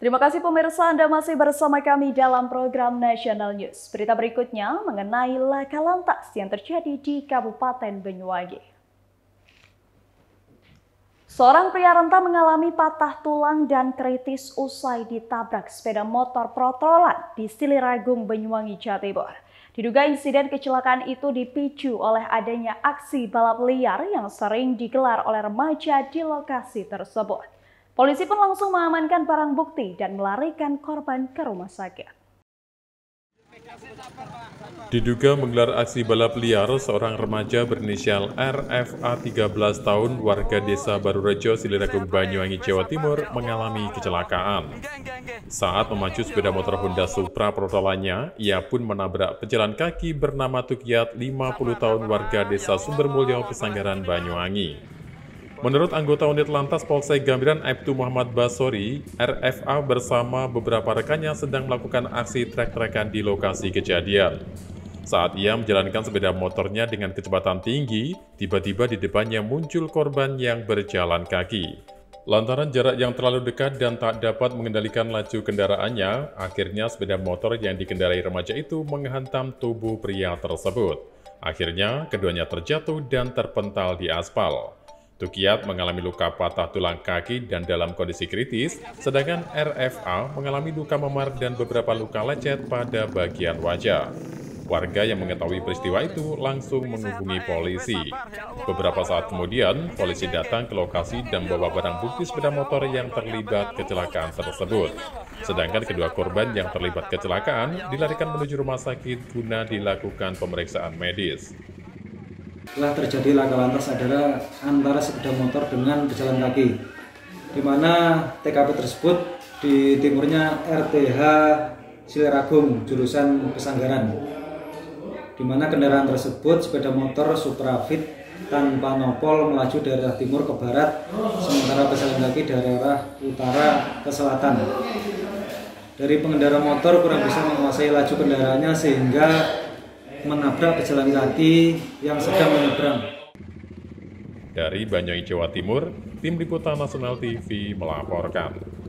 Terima kasih pemirsa Anda masih bersama kami dalam program National News. Berita berikutnya mengenai laka lantas yang terjadi di Kabupaten Banyuwangi. Seorang pria renta mengalami patah tulang dan kritis usai ditabrak sepeda motor protolan di Siliragung, Banyuwangi, Jawa. Diduga insiden kecelakaan itu dipicu oleh adanya aksi balap liar yang sering digelar oleh remaja di lokasi tersebut. Polisi pun langsung mengamankan barang bukti dan melarikan korban ke rumah sakit. Diduga menggelar aksi balap liar, seorang remaja berinisial RFA 13 tahun warga desa Baru Rejo, Siliragung, Banyuwangi, Jawa Timur mengalami kecelakaan. Saat memacu sepeda motor Honda Supra protolannya, ia pun menabrak pejalan kaki bernama Tukiat 50 tahun warga desa Sumbermulyo, Pesanggaran, Banyuwangi. Menurut anggota unit lantas Polsek Gambiran Aibtu Muhammad Basori, RFA bersama beberapa rekannya sedang melakukan aksi trek-trekan di lokasi kejadian. Saat ia menjalankan sepeda motornya dengan kecepatan tinggi, tiba-tiba di depannya muncul korban yang berjalan kaki. Lantaran jarak yang terlalu dekat dan tak dapat mengendalikan laju kendaraannya, akhirnya sepeda motor yang dikendarai remaja itu menghantam tubuh pria tersebut. Akhirnya, keduanya terjatuh dan terpental di aspal. Tukiat mengalami luka patah tulang kaki dan dalam kondisi kritis, sedangkan RFA mengalami luka memar dan beberapa luka lecet pada bagian wajah. Warga yang mengetahui peristiwa itu langsung menghubungi polisi. Beberapa saat kemudian, polisi datang ke lokasi dan membawa barang bukti sepeda motor yang terlibat kecelakaan tersebut. Sedangkan kedua korban yang terlibat kecelakaan dilarikan menuju rumah sakit guna dilakukan pemeriksaan medis telah terjadi laka lantas adalah antara sepeda motor dengan pejalan kaki di mana TKP tersebut di timurnya RTH Sileragung jurusan Pesanggaran di mana kendaraan tersebut sepeda motor Suprafit tanpa nopol melaju dari arah timur ke barat sementara pejalan kaki dari arah utara ke selatan. Dari pengendara motor kurang bisa menguasai laju kendaraannya sehingga menabrak pejalan kaki yang sedang menyeberang. Dari Banyuwangi, Jawa Timur, Tim Liputan Nasional TV melaporkan.